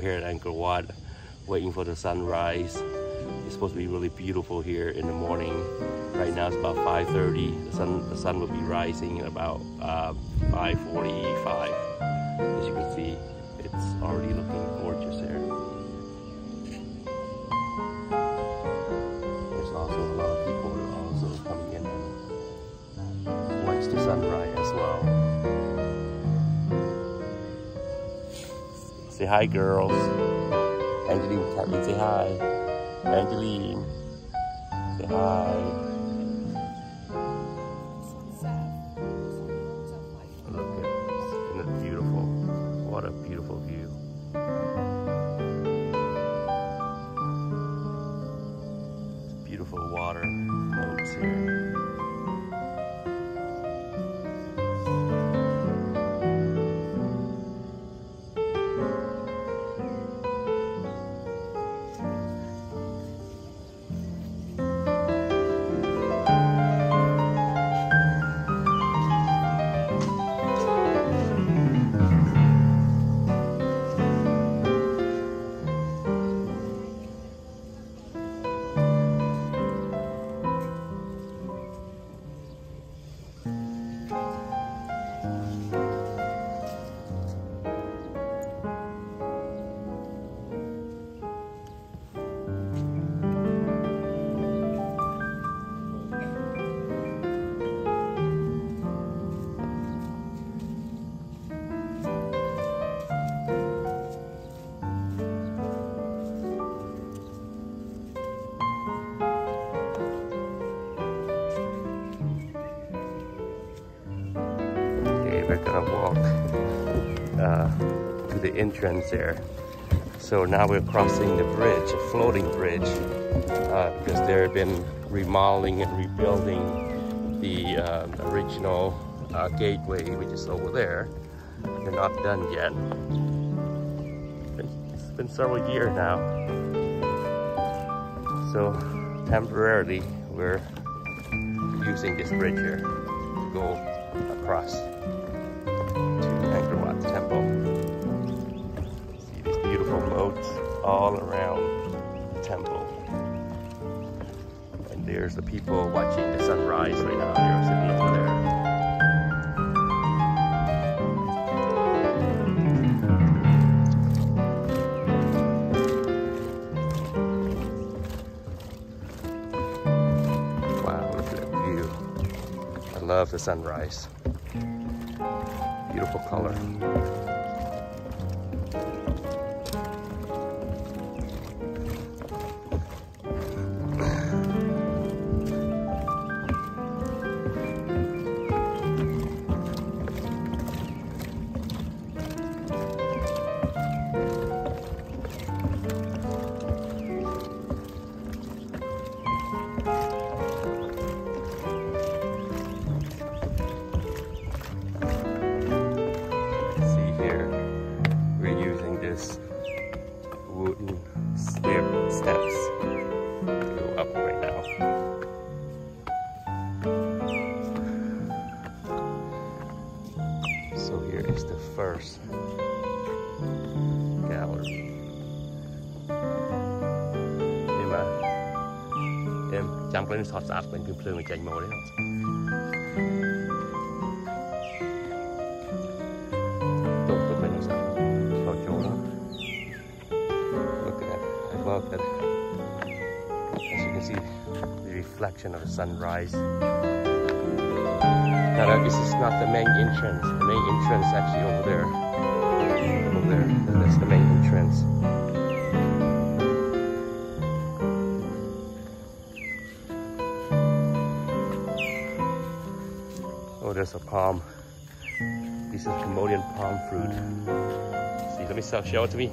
We're here at Angkor Wat waiting for the sunrise. It's supposed to be really beautiful here in the morning. Right now it's about 5.30. The sun, the sun will be rising in about uh, 5.45. As you can see, it's already looking gorgeous here. Hi, girls. Angeline, Kathleen, say hi. Angeline, say hi. Entrance there. So now we're crossing the bridge, a floating bridge, uh, because they've been remodeling and rebuilding the um, original uh, gateway, which is over there. They're not done yet. It's been several years now. So temporarily, we're using this bridge here to go across there's the people watching the sunrise right now. They're sitting over there. Love the sunrise. Beautiful color. So here is the first gallery. I love that. As you can see, the reflection of the sunrise. That this is not the main entrance. The main entrance is actually over there. Over there. That's the main entrance. Oh, there's a palm. This is Cambodian palm fruit. See, let me show show it to me.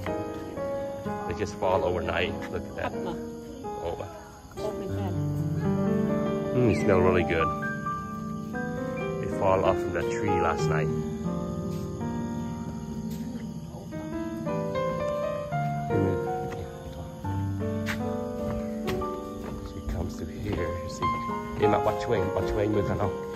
They just fall overnight. Look at that. Oh, mm, they smell really good. Fall off from that tree last night. She comes to here. You see, em mặc bạch chuối, bạch chuối mưa khăn không?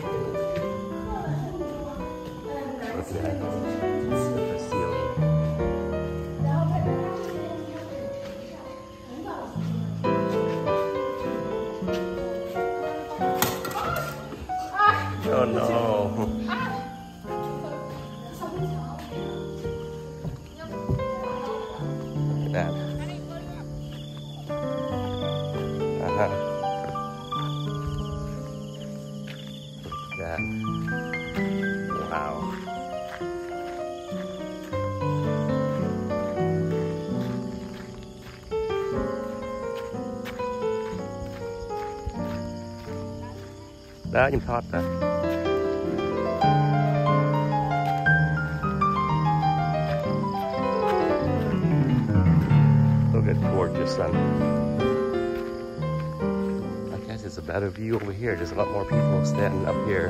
Đó, nhìn thoát rồi. Look at gorgeous sun. I guess it's a better view over here. There's a lot more people standing up here.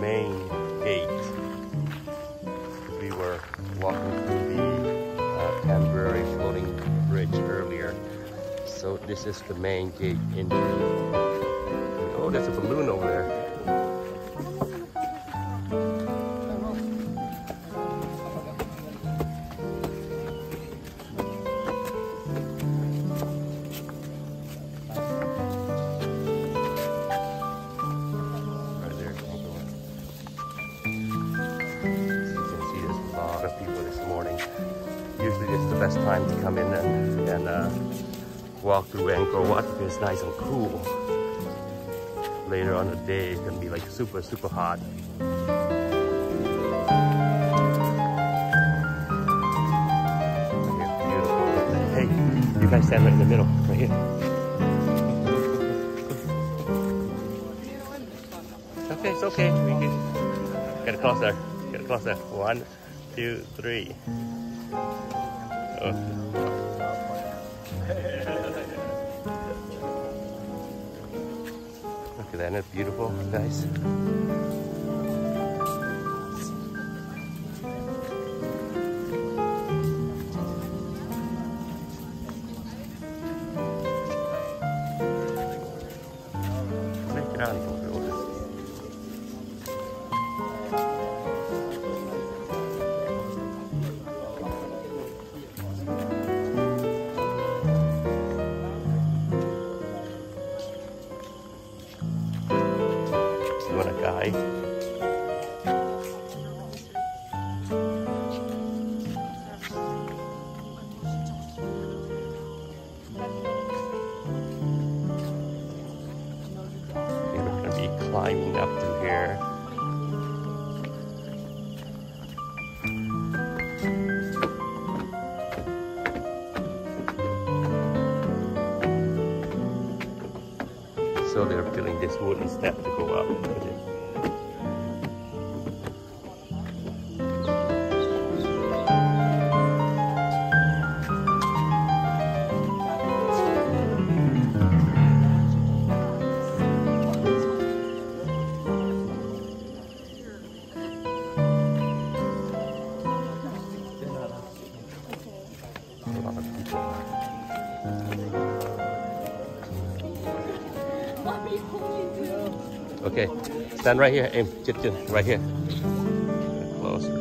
main gate. We were walking through the uh, temporary floating bridge earlier. So this is the main gate entry. Oh, there's a balloon over there. It's nice and cool. Later on the day, it's gonna be like super, super hot. Hey, you guys stand right in the middle, right here. Okay, it's okay. We can get closer. Get closer. One, two, three. Oh. At that, isn't it beautiful, guys? Climbing up to here. Stand right here. Aim, chin, right here. Closer.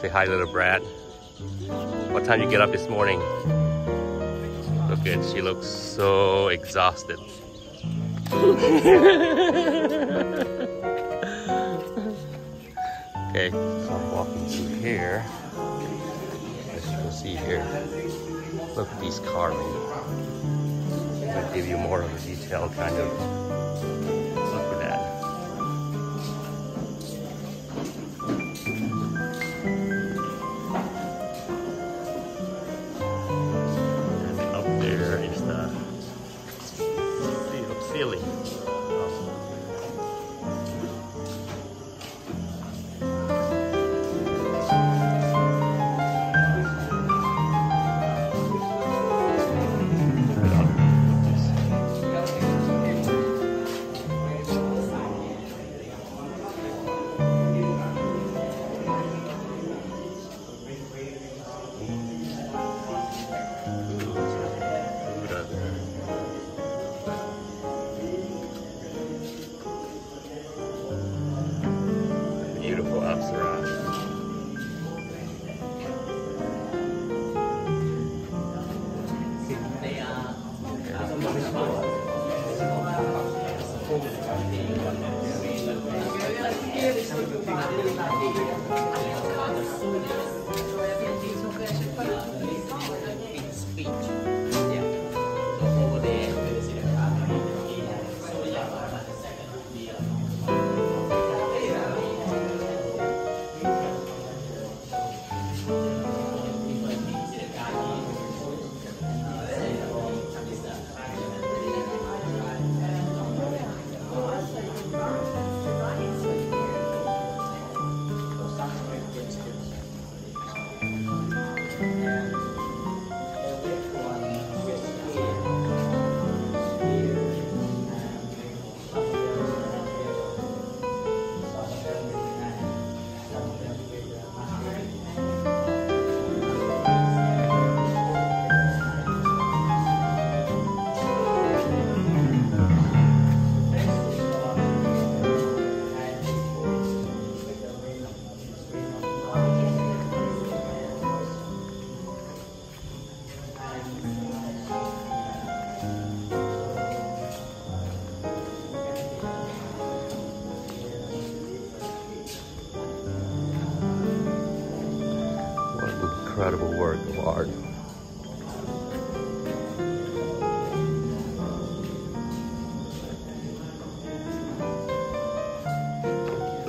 Say hi, little Brad. What time you get up this morning? At she looks so exhausted. okay, so I'm walking through here. As you can see here, look at these carving. I'll give you more of a detailed kind of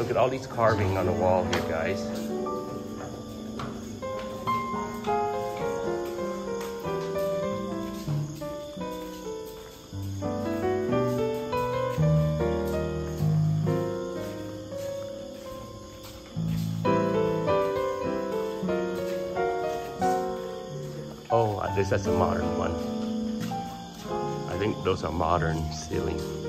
Look at all these carving on the wall here, guys. Oh, uh, this is a modern one. I think those are modern ceiling.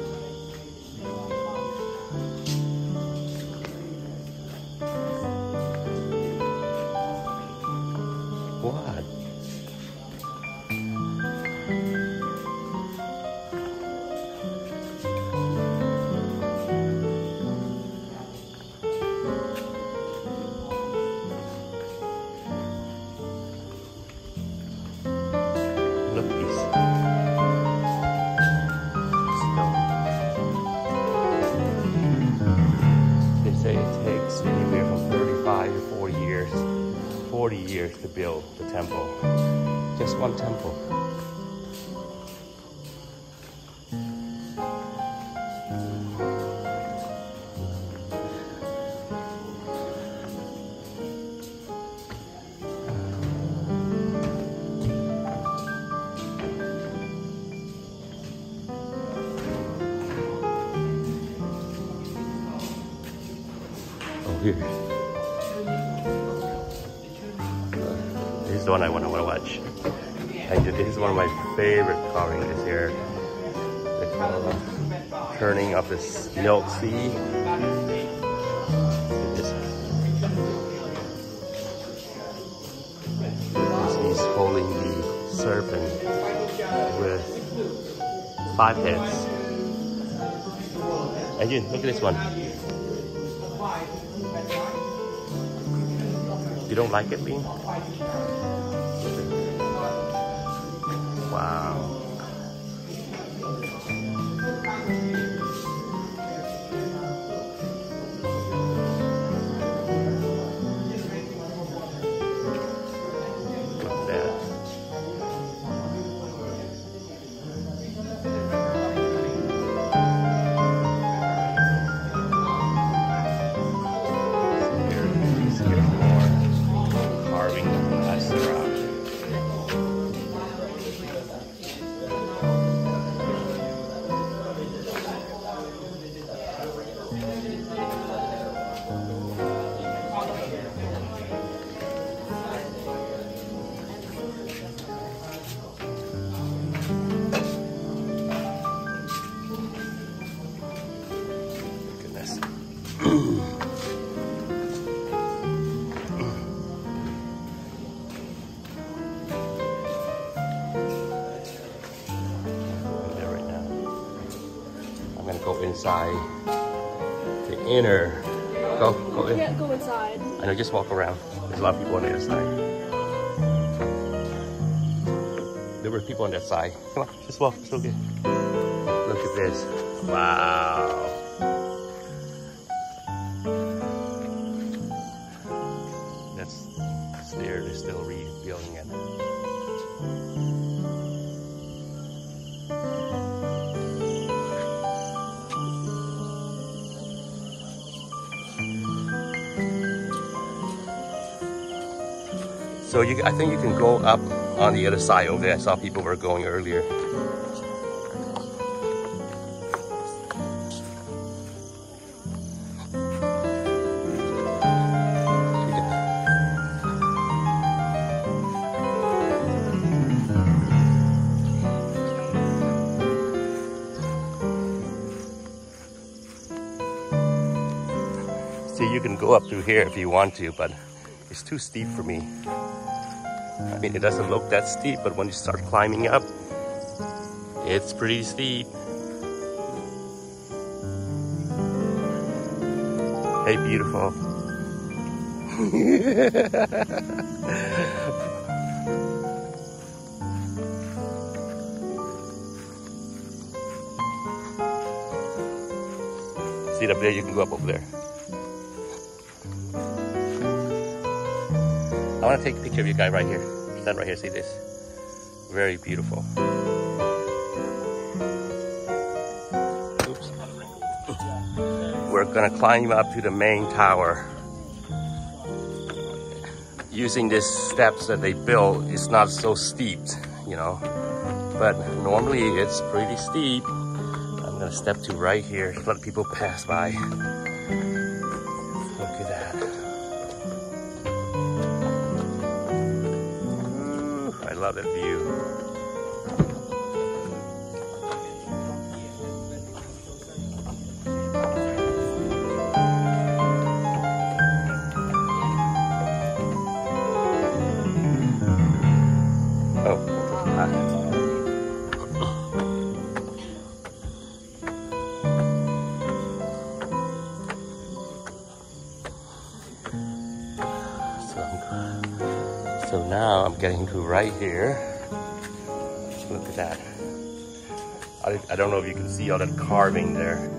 Years, to build the temple. Just one temple. Of Milk. This, he's holding the serpent with five heads. Adrian, look at this one. You don't like it, Bean? Wow. Inside the inner. Go, go in. Can't go inside. I know, just walk around. There's a lot of people on the other side. There were people on that side. Come on, just walk. It's okay. Look at this. Wow. You, I think you can go up on the other side over there. I saw people were going earlier. See, you can go up through here if you want to, but it's too steep for me. I mean, it doesn't look that steep, but when you start climbing up, it's pretty steep. Hey, beautiful. See up there? You can go up over there. I want to take a picture of you guy right here. Stand right here, see this? Very beautiful. Oops. We're gonna climb up to the main tower. Using these steps that they built, it's not so steep, you know. But normally it's pretty steep. I'm gonna step to right here, let people pass by. Love that view. Right here. Look at that. I, I don't know if you can see all that carving there.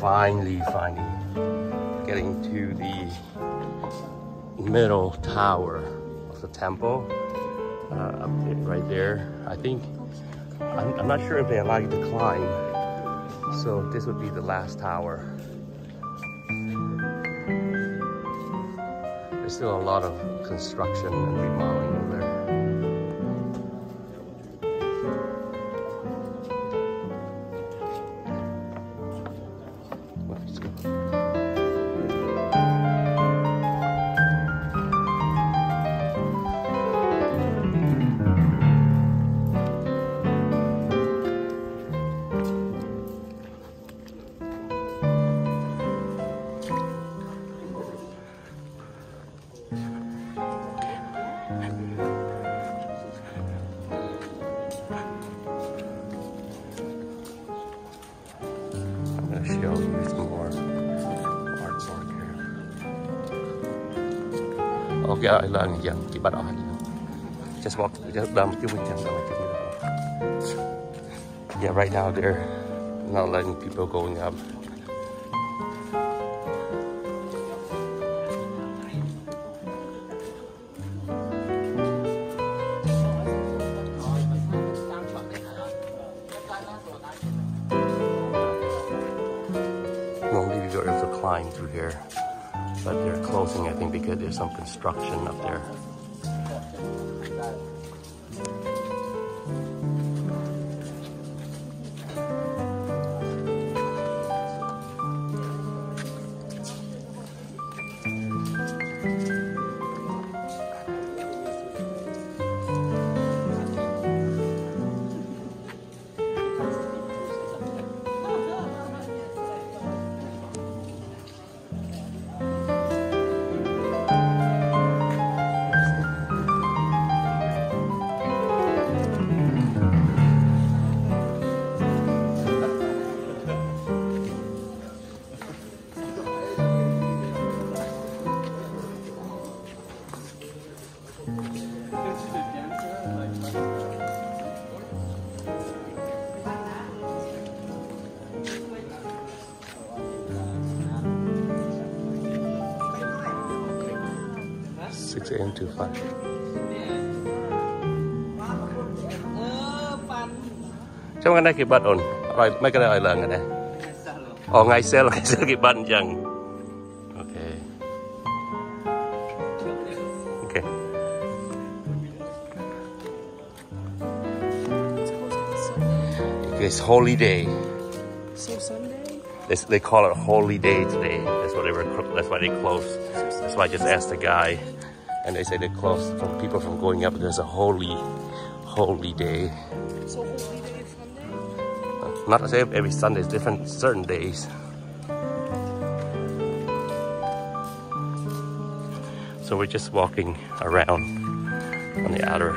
Finally, finally getting to the middle tower of the temple. Uh, right there. I think, I'm, I'm not sure if they allow you to climb. So this would be the last tower. There's still a lot of construction and remodeling over there. Ok, lần dần chị bắt đầu Just walk, just down to Yeah, right now they're not letting people going up. There's some construction up there. Six a.m. to five. Trong cái này cái bật ổn, rồi mấy cái này là cái này. Ồ, ngày xe là ngày xe cái bật chẳng. Okay. Okay. It's holy day. So Sunday? They, they call it a holy day today. That's what they were. That's why they close. That's why I just asked the guy, and they say they close from people from going up. There's a holy, holy day. So holy day is Sunday? Not to say every Sunday. It's different certain days. So we're just walking around on the outer.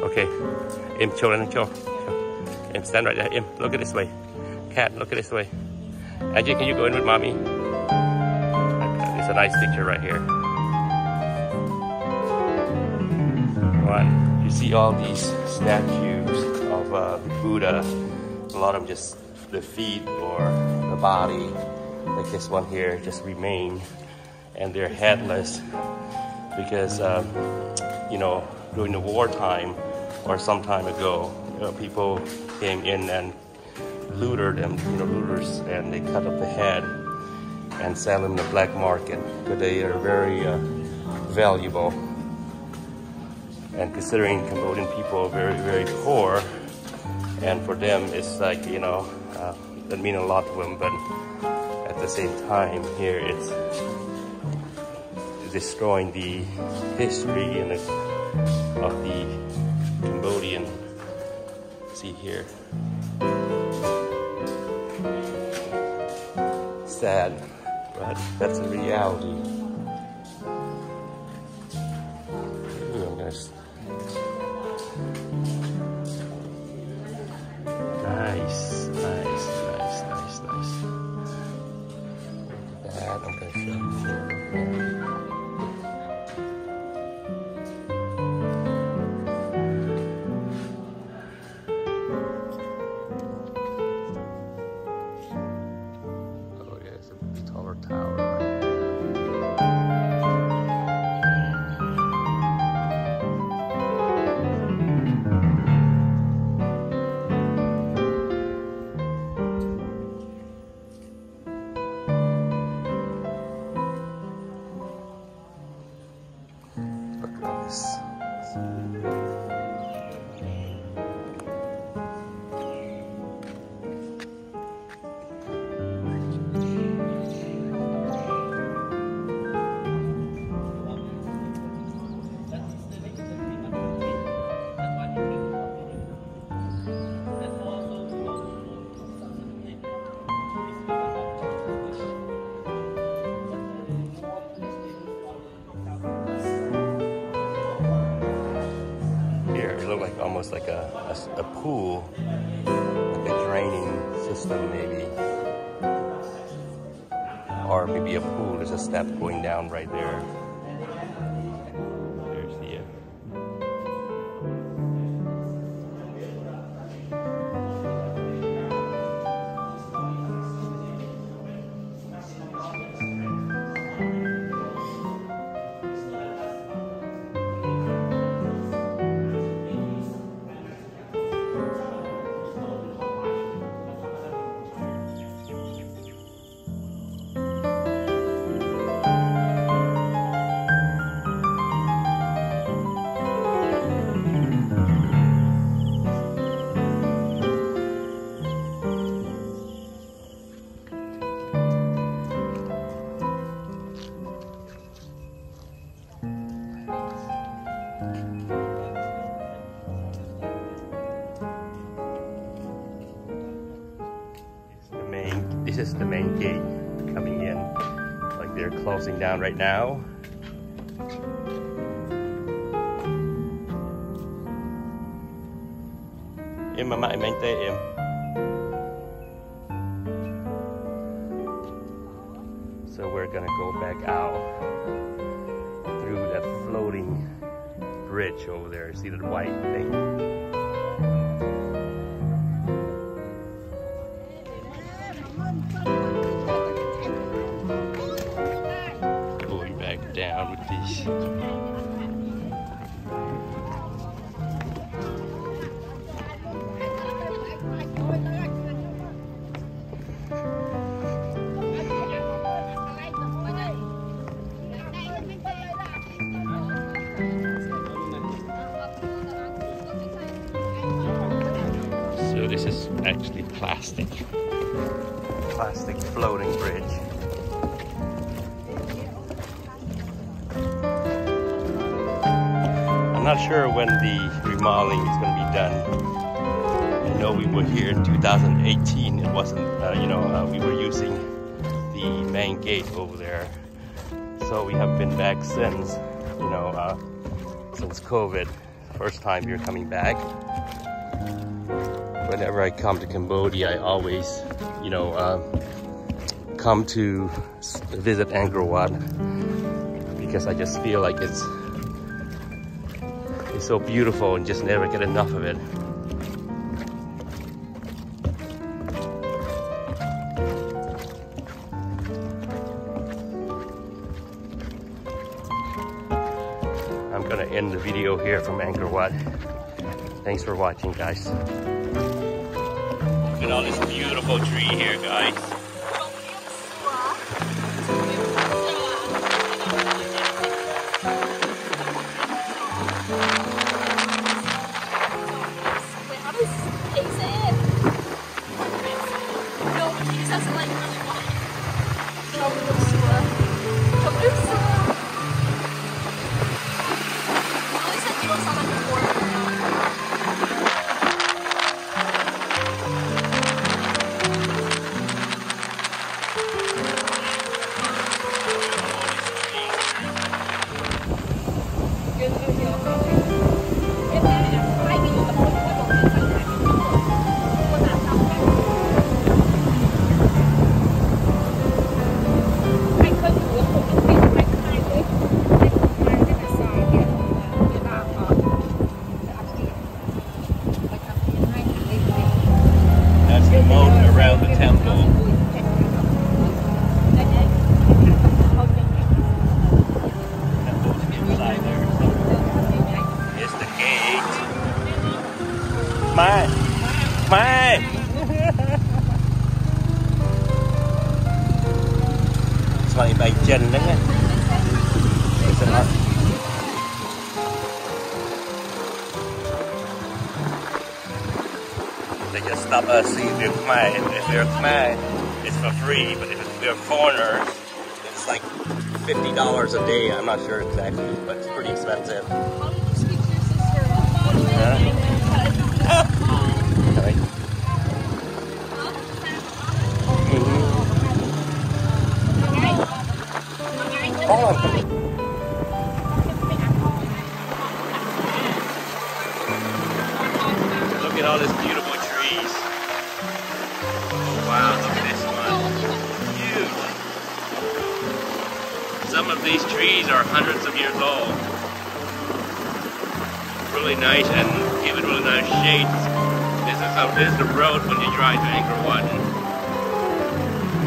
Okay, Im, show and show. Im, stand right there. Im, look at this way. Cat, look at this way. Angie, can you go in with mommy? It's a nice picture right here. One, you see all these statues of uh, Buddha. A lot of them just the feet or the body, like this one here, just remain, and they're headless because um, you know during the wartime or some time ago, you know, people came in and looted them, you know, looters, and they cut off the head and sell them in the black market because they are very uh, valuable. And considering Cambodian people are very, very poor, and for them it's like, you know, uh, that mean a lot to them, but at the same time here it's destroying the history and of the Cambodian. See here. Sad, but that's a reality. Ooh, I'm gonna Nice, nice, nice, nice, nice. Look at that, I'm gonna show almost like a pool, like a draining system maybe. Or maybe a pool, there's a step going down right there. The main gate coming in. Like they're closing down right now. Em mà mãi main tê em. So we're gonna go back out through that floating bridge over there. See that white thing? Actually plastic. Plastic floating bridge. I'm not sure when the remodeling is going to be done. I know we were here in 2018. It wasn't, uh, you know, uh, we were using the main gate over there. So we have been back since, you know, uh, since COVID. First time we're coming back. Whenever I come to Cambodia, I always, you know, uh, come to visit Angkor Wat because I just feel like it's it's so beautiful and just never get enough of it. I'm gonna end the video here from Angkor Wat. Thanks for watching, guys. Look at all this beautiful tree here, guys. all these beautiful trees. Oh wow, look at this one. Huge. Some of these trees are hundreds of years old. Really nice and give it really nice shades. This is, a, this is the road when you drive to Angkor Wat.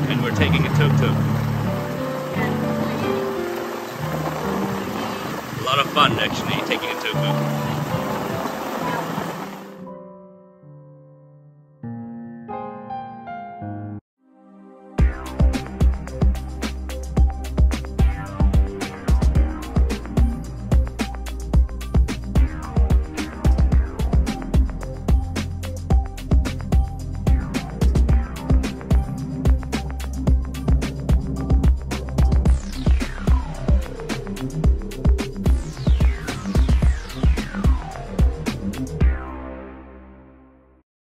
And we're taking a tuk-tuk. A lot of fun actually, taking a tuk-tuk.